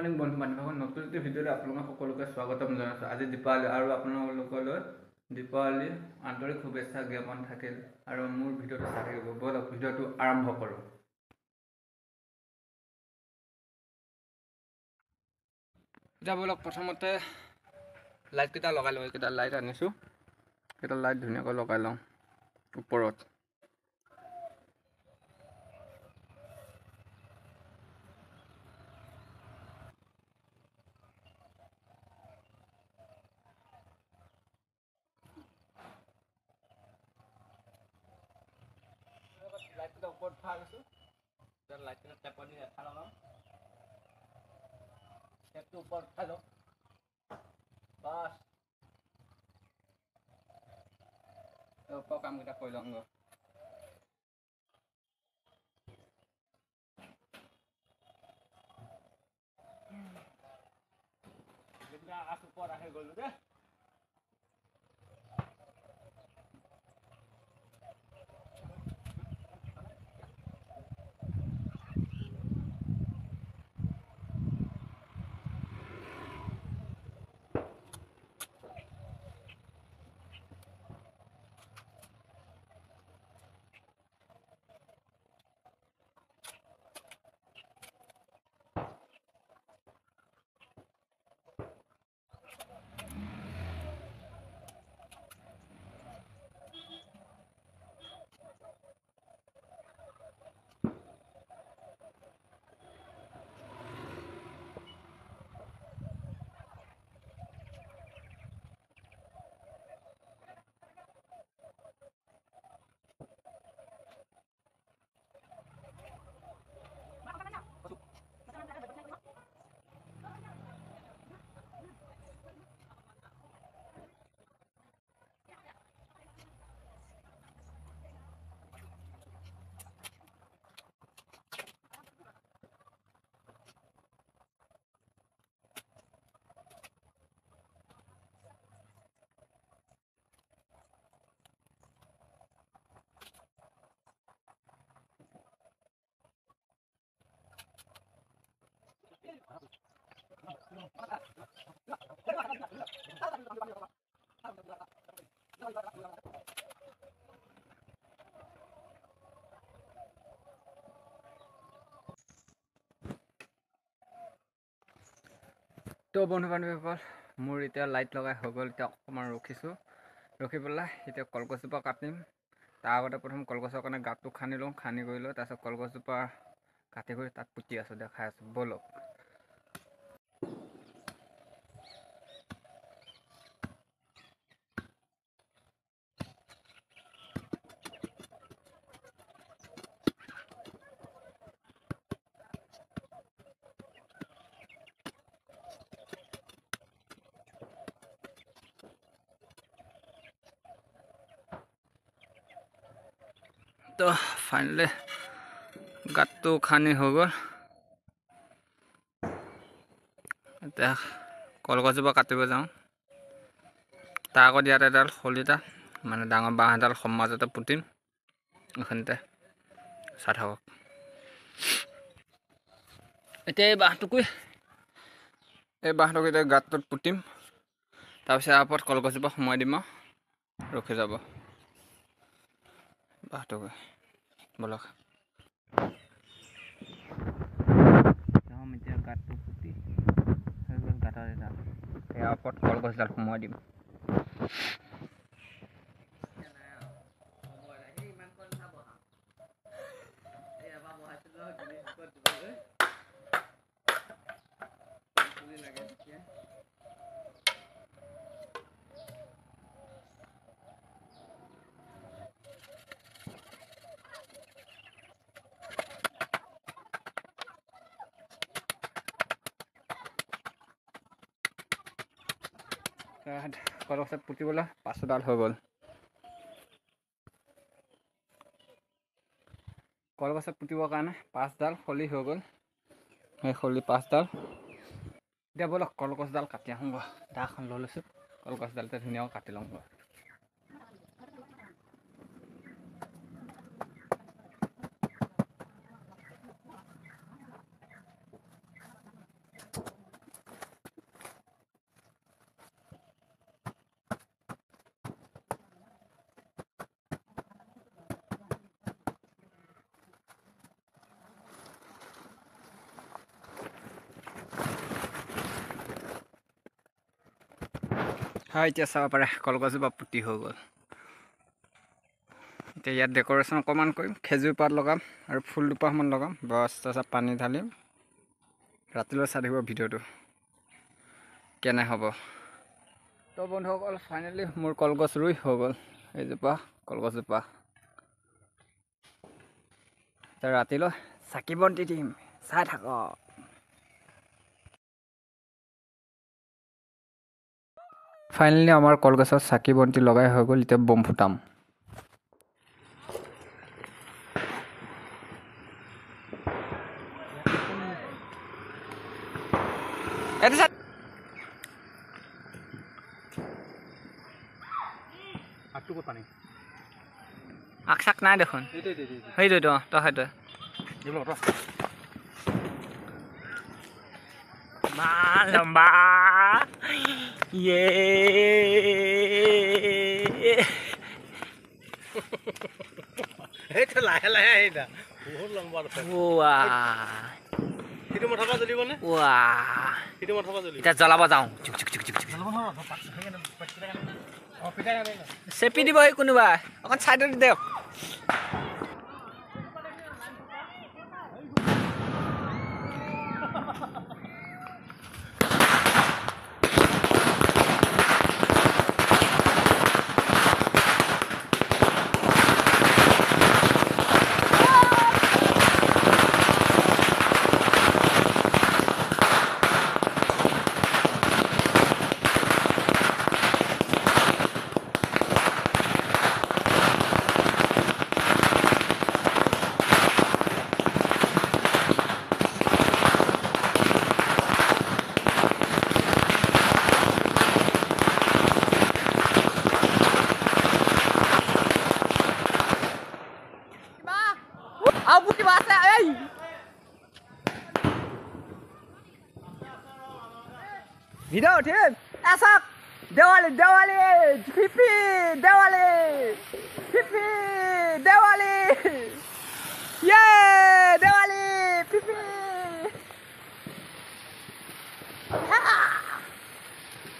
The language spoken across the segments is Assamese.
মৰ্ণিং বন্ধু বান্ধৱীসকল নতুন এটি ভিডিঅ'ত আপোনালোকক সকলোকে স্বাগতম জনাইছোঁ। আজি দীপাৱলী আৰু আপোনালোকলৈ দীপাৱলী আন্তৰিক শুভেচ্ছা জ্ঞাপন থাকিল আৰু মোৰ ভিডিঅ'টো চাই থাকিব। ব'লক ভিডিঅ'টো আৰম্ভ কৰোঁ। এতিয়া ব'লক প্ৰথমতে লাইটকেইটা লগাই লওঁ। এইকেইটা লাইট আনিছোঁ। এইকেইটা লাইট ধুনীয়াকৈ লগাই লওঁ। ওপৰত। লাইটকেইটা ওপৰত উঠাই আনিছোঁ এতিয়া লাইটকেইটা টেপত দি দেখা লগাওঁ টেপটো ওপৰত উঠাই লওঁ। বাছ। ওপৰৰ কামকেইটা কৰি লওঁ গৈ। যেতিয়া আঠ ওপৰত আহি গ'লো দেই তো বন্ধু বান্ধৱীসকল মোৰ এতিয়া লাইট লগাই হৈ গ'ল এতিয়া অকণমান ৰখিছোঁ। ৰখি পেলাই এতিয়া কলগছজোপা কাটিম। তাৰ আগতে প্ৰথম কলগছৰ কাৰণে গাঁতটো খান্দি লওঁ খান্দি কৰি লৈ তাৰপিছত কলগছজোপা কাটি কৰি তাত পুতি আছোঁ দেখাই আছোঁ। ব'লক। তো ফাইনেলি গাঁতটো খান্দি হৈ গ'ল এতিয়া কলগছজোপা কাটিব যাওঁ তাৰ আগত ইয়াত এডাল শলিতা মানে ডাঙৰ বাঁহ এডাল সমাজতে পুতিম এইখিনিতে চাই থাকক এতিয়া এই বাঁহটুকুই এই বাঁহটুকু এতিয়া গাঁতটোত পুতিম তাৰপিছত ইয়াৰ কলগছজোপা সোমাই দিম আৰু ৰখি যাব বাঁহটুকুই বলক। যাম এতিয়া গাঁতটো পুতি হৈ গ'ল গাঁতৰ এডাল ইয়াৰ ওপৰত কলগছডাল সোমোৱাই দিম। পুতিবলৈ পাঁচডাল হৈ গ'ল। কলগছত পুতিবৰ কাৰণে পাঁচডাল খলি হৈ গ'ল। সেই খলি পাঁচডাল এতিয়া ব'লক কলগছডাল কাটি আহোঁ দাখন লৈ লৈছোঁ। কলগছডালতে ধুনীয়াকৈ কাটি লওঁ হয় এতিয়া চাব পাৰে কলগছজোপা পুতি হৈ গ'ল। এতিয়া ইয়াত ডেক'ৰেশ্যন অকণমান কৰিম খেজুৰ পাত লগাম আৰু ফুল দুপাহমান লগাম বছ তাৰপিছত পানী ঢালিম। ৰাতিলৈ চাই থাকিব ভিডিঅ'টো কেনে হ'ব। তো বন্ধুসকল ফাইনেলি মোৰ কলগছ ৰুই হৈ গ'ল এইজোপা কলগছজোপা। এতিয়া ৰাতিলৈ চাকি বন্তি দিম চাই থাকক। ফাইনেলি আমাৰ কলগছত চাকি বন্তি লগাই হৈ গ'ল এতিয়া বম ফুটাম। আগ চাক নাই দেখোন। সেইটোৱেতো অঁ তই সেইটোৱে। লম্বা সেইটো লাহে লাহে আহিতা বহুত লম্বা আছে ৱা সিটো মথাৰ পৰা জ্বলিবনে ৱা সিটো মথাৰ পৰা জ্বলিব এতিয়া জ্বলাব যাওঁ চেপি দিব কোনোবাই অকণ চাইডত দিয়ক ভিডিঅ' উঠিম এ চাওক দেৱালী দেৱালী ফিফি দেৱালী ফিফি দেৱালী ইয়ে দেৱালী ফিফি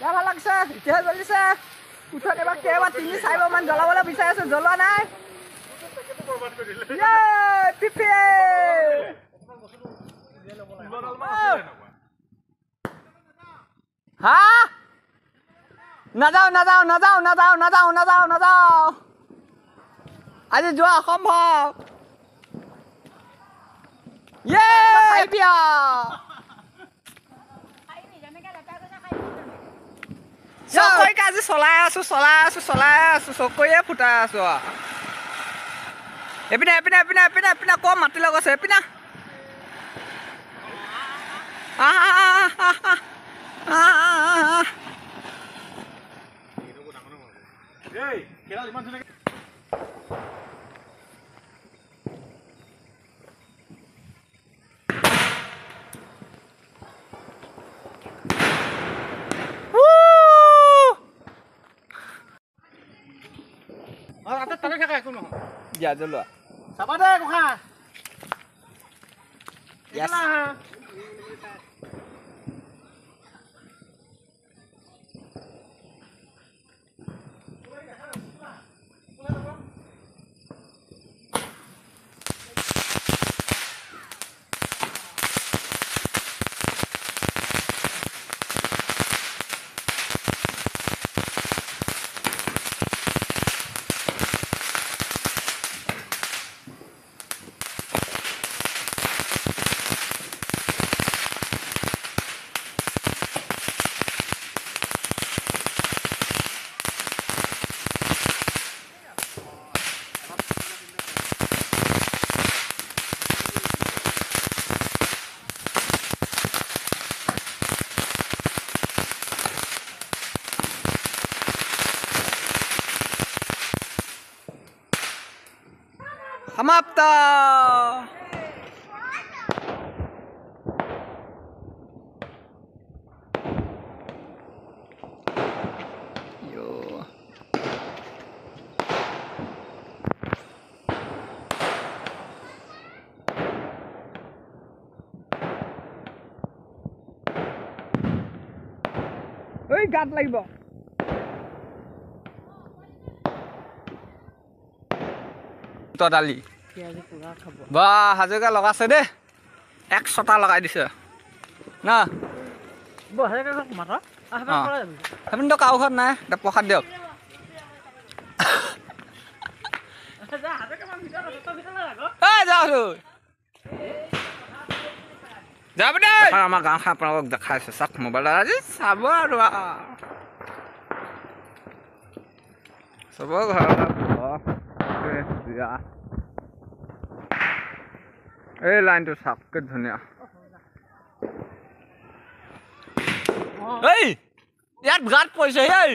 যা ভাল লাগিছে এতিয়াহে জ্বলিছে উঠত এবাৰ কেইবাৰ তিনি চাৰিবাৰমান জ্বলাবলৈ বিচাৰি আছোঁ জ্বলোৱা নাই ইয়ে ফিফি হা নাযাওঁ নাযাওঁ নাযাওঁ নাযাওঁ নাযাওঁ নাযাওঁ নাযাওঁ আজি যোৱা অসম্ভৱ চকৰিকে আজি চলাই আছো চলাই আছো চলাই আছো চকৰিয়ে ফুটাই আছো আৰু এপিনে এপিনে এপিনে এপিনে এপিনে কম মাটি এপিনে। আহ আহ আহ আহ। আহ আহ আহ এই কেইডাল ইমান ধুনীয়াকে অঁ তাতে তাতে থাকা Kamapta! Uy, gat lagi ba? Ito dali. বা হাজৰিকা লগাইছে দেই। এক ছটা লগাই দিছে। না। সেইপিনিতো কাৰো ঘৰত নাই। প্ৰসাদ দিয়ক। যাব আমাৰ গাঁওখন আপোনালোকক দেখাইছে। চাওক মোবাইলত আজি চাব আৰু। চবৰ ঘৰৰ এই লাইনটো চাওক কি ধুনীয়া। এই ইয়াত গাত পৰিছে এই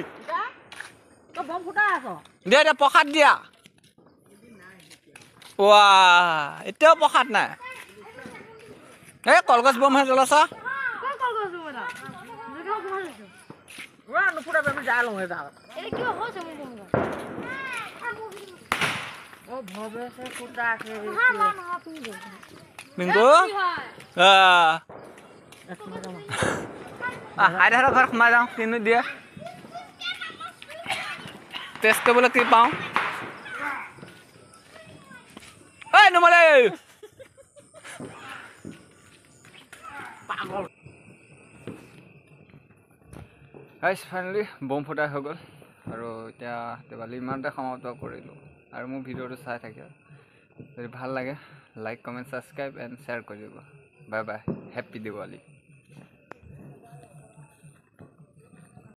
বম দিয়া এতিয়া প্ৰসাদ দিয়া। ৱা এতিয়াও প্ৰসাদ নাই। এই কলগছ বমহে জ্বলাইছ নুফুটাই আমি যাই লওঁ এটা মিংকু? আইতাহঁতৰ ঘৰত সোমাই যাওঁ কিনো দিয়ে। টেষ্ট কৰিবলৈ কি পাওঁ? ঐ নুমলে। ফাইনেলি বম ফুটাই হৈ গ'ল। আৰু এতিয়া দেৱালী ইমানতে সমাপ্ত কৰিলোঁ। আৰু মোৰ ভিডিঅ'টো চাই থাকে যদি ভাল লাগে like comment subscribe and share কৰি দিব বাই বাই হেপ্পী দিৱালী